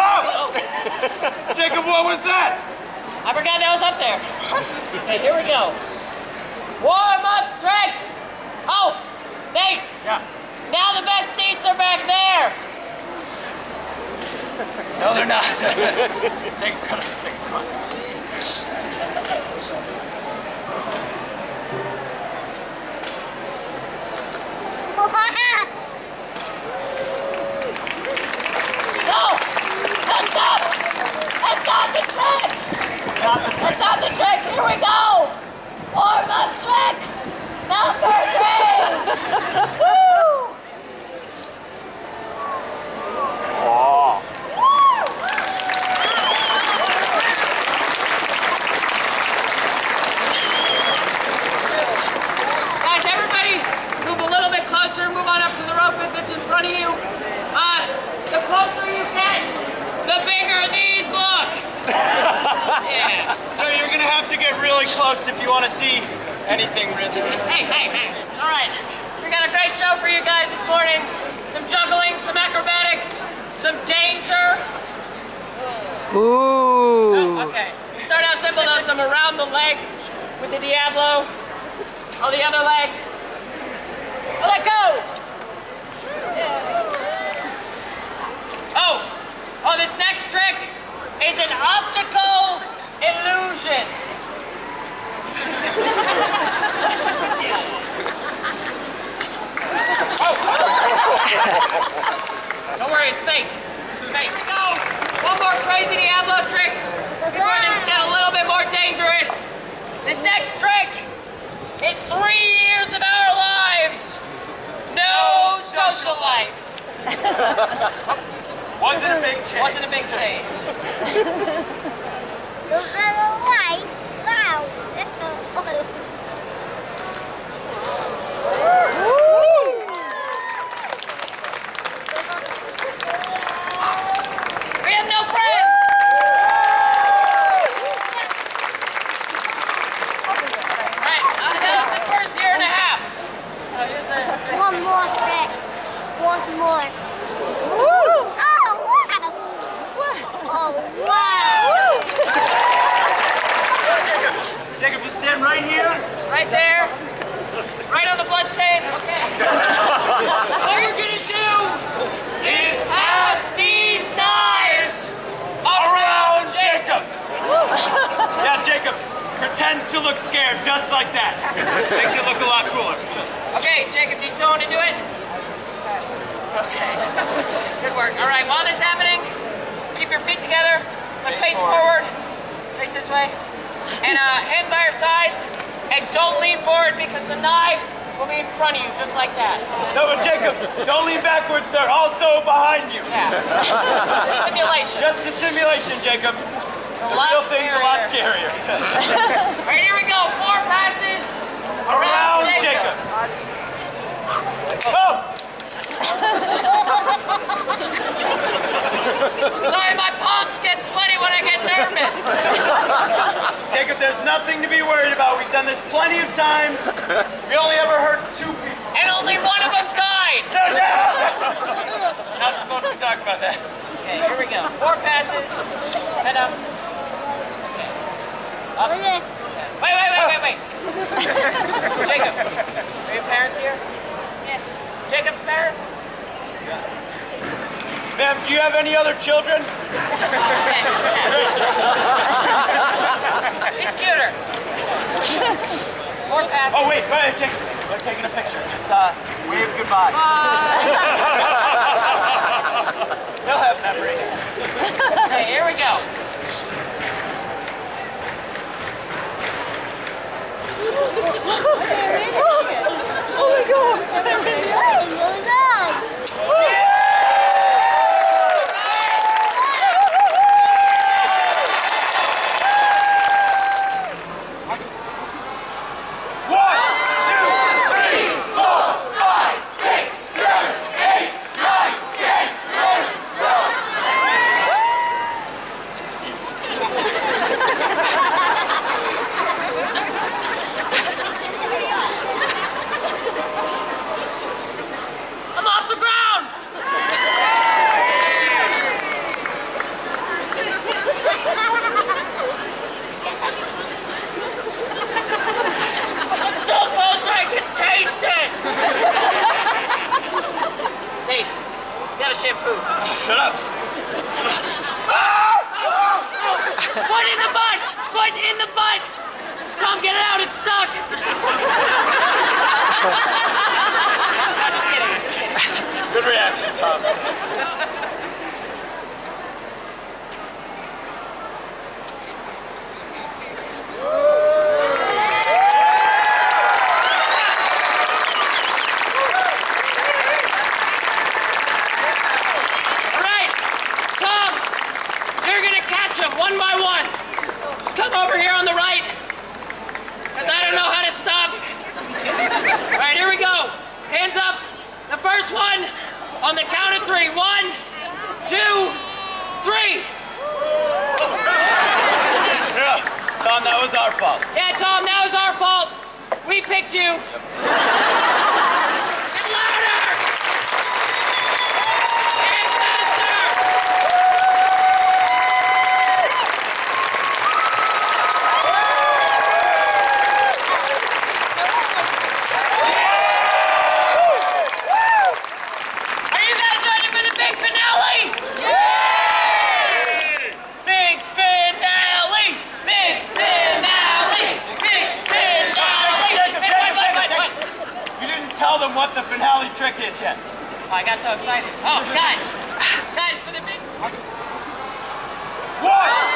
guys. Oh! Jacob, what was that? I forgot that was up there. Okay, here we go. Warm up trick. Oh, Nate. Yeah. Now the best seats are back there. No, they're not. take, come on, take, come on. No! That's not! That's not the trick! That's not the trick! Here we go! Warm up trick! Number three! Woo! Guys, everybody move a little bit closer. Move on up to the rope if it's in front of you. Uh, the closer you get, the bigger these look. yeah. So you're gonna have to get really close if you want to see anything really. Hey, hey, hey. All right. We got a great show for you guys this morning. Some juggling, some acrobatics, some danger. Ooh. Oh, okay. We start out simple though. Some around the leg with the diabolo. Oh, the other leg. Oh, let go. Oh, oh, this next trick is an optical illusion. It's fake. It's fake. Go. One more crazy diabolo trick before things get a little bit more dangerous. This next trick is three years of our lives. No social life. Wasn't a big change. Wasn't a big change. We have no friends. Right, uh, that was the first year and a half. So here's the. One more trick. One more. Oh, wow. Oh, wow. Jacob, just stand right here. Right there. Right on the blood stain. Okay. All we're gonna do is pass these knives Around around Jacob. Jacob. Yeah, Jacob. Pretend to look scared, just like that. Makes it look a lot cooler. Okay, Jacob, do you still want to do it? Okay. Good work. All right, while this is happening, keep your feet together, but face forward. Face this way. And uh, hands by your sides. And don't lean forward because the knives will be in front of you, just like that. No, but Jacob, don't lean backwards. They're also behind you. Yeah. It's a simulation. Just a simulation, Jacob. It's a The lot real thing's a lot scarier. scarier. All right, here we go. Four passes Around Jacob. Oh! Sorry, my palms get sweaty when I get nervous. Jacob, there's nothing to be worried about. We've done this plenty of times. We only ever hurt two people. And only one of them died. No, no! Not supposed to talk about that. Okay, here we go. Four passes. Head up. Okay. Up. Wait, wait, wait, wait, wait. Jacob, are your parents here? Yes. Jacob's parents? Ma'am, do you have any other children? Be scooter. Four passes. Oh, wait, wait, Jacob. We're taking a picture. Just uh, wave goodbye. Bye. They'll have memories. Okay, here we go. Hey, shut up. Put in the butt! Put in the butt! Tom, get it out, it's stuck! picked you. Yep. them what the finale trick is yet. Oh, I got so excited. Oh, guys! guys, for the big... one. Oh.